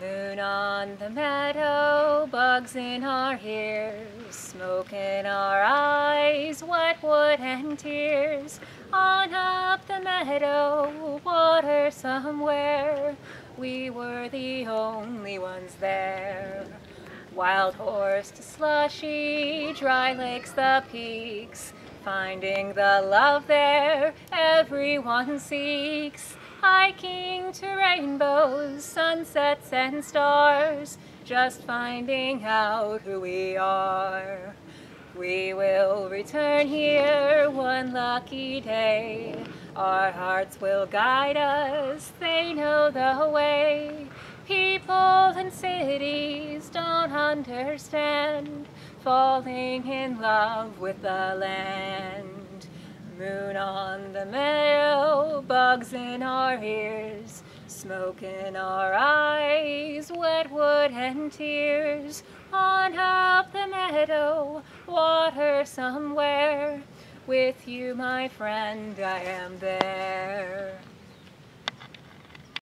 Moon on the meadow, bugs in our ears, smoke in our eyes, wet wood and tears. On up the meadow, water somewhere, we were the only ones there. Wild horse to slushy, dry lakes the peaks, finding the love there everyone seeks. Hiking to rainbows, sunsets and stars, just finding out who we are. We will return here one lucky day. Our hearts will guide us, they know the way. People and cities don't understand, falling in love with the land. Moon on the meadow, bugs in our ears, smoke in our eyes, wet wood and tears. On up the meadow, water somewhere, with you, my friend, I am there.